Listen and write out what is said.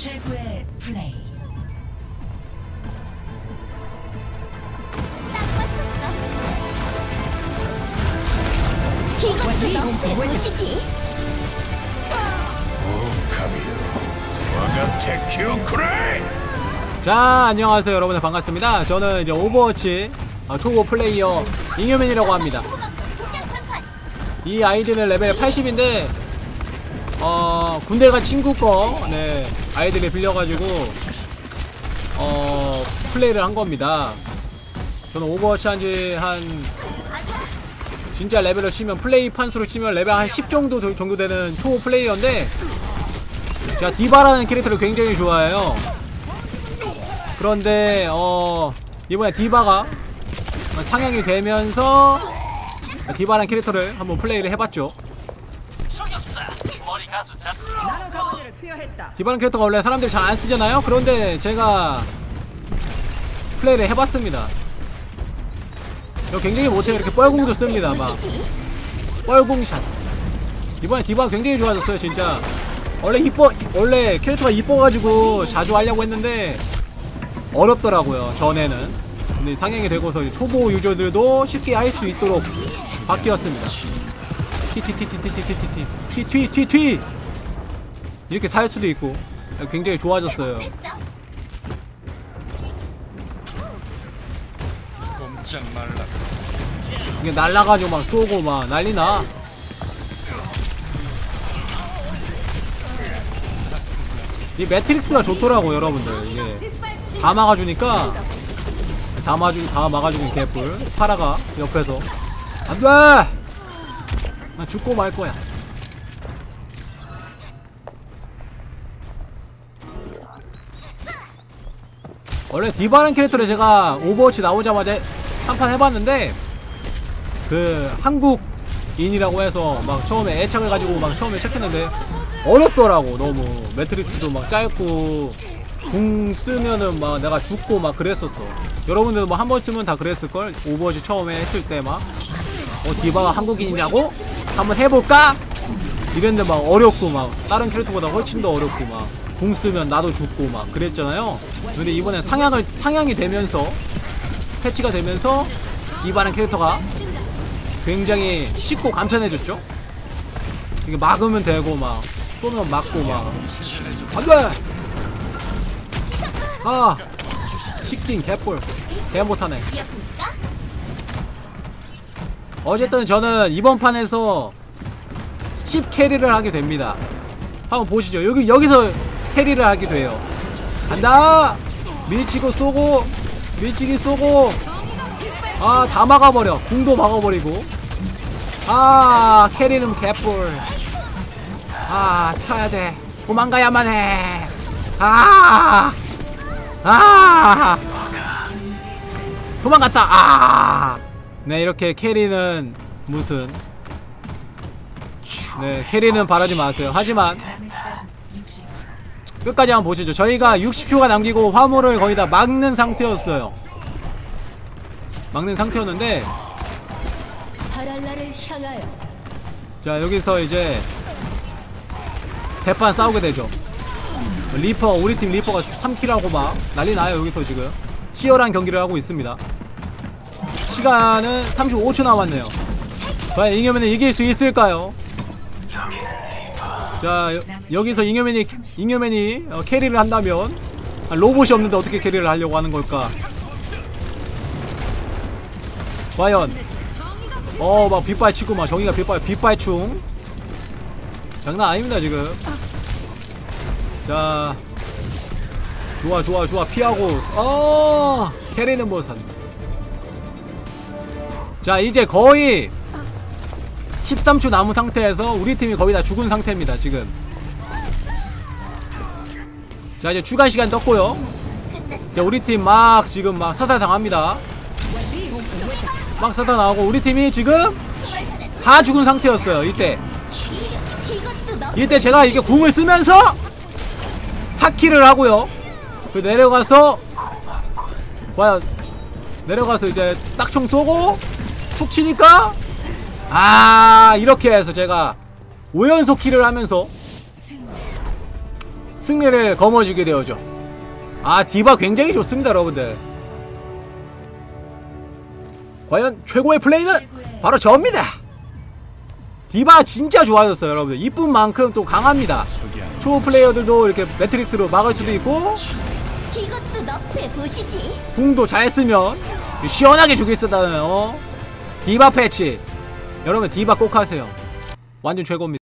최고의 플레이. 이것도 너의 도시지. 我が敵を喰らえ! 자 안녕하세요 여러분들 반갑습니다. 저는 이제 오버워치 어, 초보 플레이어 잉여맨이라고 합니다. 이 아이디는 레벨 80인데 어 군대 간 친구 거 네, 아이디 빌려가지고 어 플레이를 한 겁니다. 저는 오버워치 한지 한 진짜 레벨을 치면 플레이 판수로 치면 레벨 한 10 정도 도- 정도 되는 초 플레이어인데 제가 디바라는 캐릭터를 굉장히 좋아해요. 그런데 어 이번에 디바가 상향이 되면서 디바라는 캐릭터를 한번 플레이를 해봤죠 디바라는 캐릭터가 원래 사람들이 잘 안 쓰잖아요? 그런데 제가 플레이를 해봤습니다. 저 굉장히 못해요. 이렇게 뻘궁도 씁니다 막. 뻘궁샷. 이번에 디바 굉장히 좋아졌어요 진짜. 원래 이뻐 원래 캐릭터가 이뻐가지고 자주 하려고 했는데 어렵더라고요 전에는. 근데 상향이 되고서 초보 유저들도 쉽게 할 수 있도록 바뀌었습니다 티티티티티티티티티티티티 이렇게 살 수도 있고 굉장히 좋아졌어요 이게 날라가지고 막 쏘고 막 난리나 이 매트릭스가 좋더라고 여러분들 이게 다 막아주니까 다 막아주고 다 막아주고 개뿔 파라가 옆에서 안돼 나 죽고 말 거야. 원래 디바는 캐릭터를 제가 오버워치 나오자마자 한 판 해봤는데 그 한국인이라고 해서 막 처음에 애착을 가지고 막 처음에 시작했는데 어렵더라고. 너무 매트릭스도 막 짧고 궁 쓰면은 막 내가 죽고 막 그랬었어. 여러분들도 뭐 한 번쯤은 다 그랬을걸? 오버워치 처음에 했을 때 막. 어 디바가 한국인이냐고? 한번 해볼까? 이랬는데 막 어렵고 막 다른 캐릭터보다 훨씬 더 어렵고 막궁 쓰면 나도 죽고 막 그랬잖아요 근데 이번엔 상향을 상향이 되면서 패치가 되면서 디바의 캐릭터가 굉장히 쉽고 간편해졌죠? 이게 막으면 되고 막 쏘면 맞고 막 안돼! 아 식딩 개뿔 개 못하네 뛰 어쨌든 저는 이번 판에서 10 캐리를 하게 됩니다. 한번 보시죠. 여기 여기서 캐리를 하게 돼요. 간다! 밀치고 쏘고 밀치기 쏘고. 아 다 막아버려. 궁도 막아버리고. 아 캐리는 개뿔. 아 타야돼. 도망가야만 해 아 아. 도망갔다. 아 네 이렇게 캐리는 무슨? 네 캐리는 바라지 마세요. 하지만 남은 시간 60초. 끝까지 한번 보시죠. 저희가 60초가 남기고 화물을 거의 다 막는 상태였어요. 막는 상태였는데 자 여기서 이제 대판 싸우게 되죠. 리퍼 우리 팀 리퍼가 3kill하고 막 난리 나요 여기서 지금. 치열한 경기를 하고 있습니다 시간은 35초 남았네요 과연 잉여맨은 이길 수 있을까요? 자 여, 여기서 잉여맨이 잉여맨이 어, carry를 한다면 아, 로봇이 없는데 어떻게 캐리를 하려고 하는 걸까? 과연 어막 빗발 치고 막 정의가 빗발 빗발충 장난 아닙니다 지금 자 좋아 좋아 좋아 피하고 어 캐리는 뭐 산. 자 이제 거의 13초 남은 상태에서 우리 팀이 거의 다 죽은 상태입니다 지금. 자 이제 추가 시간 떴고요. 자 우리 팀 막 지금 막 사살 당합니다. 막 사살 나오고 우리 팀이 지금 다 죽은 상태였어요 이때. 이때 제가 이게 궁을 쓰면서 사키를 하고요. 그 내려가서 과연 내려가서 이제 딱총 쏘고 툭 치니까 아 이렇게 해서 제가 5연속 킬을 하면서 승리를 거머쥐게 되어죠. 아 디바 굉장히 좋습니다, 여러분들. 과연 최고의 플레이는 바로 저입니다. 디바 진짜 좋아졌어요, 여러분들. 이쁜 만큼 또 강합니다. 초 플레이어들도 이렇게 매트릭스로 막을 수도 있고. 궁도 잘 쓰면 시원하게 죽일 쓰다는 어? 디바 패치. 여러분 디바 꼭 하세요. 완전 최고입니다.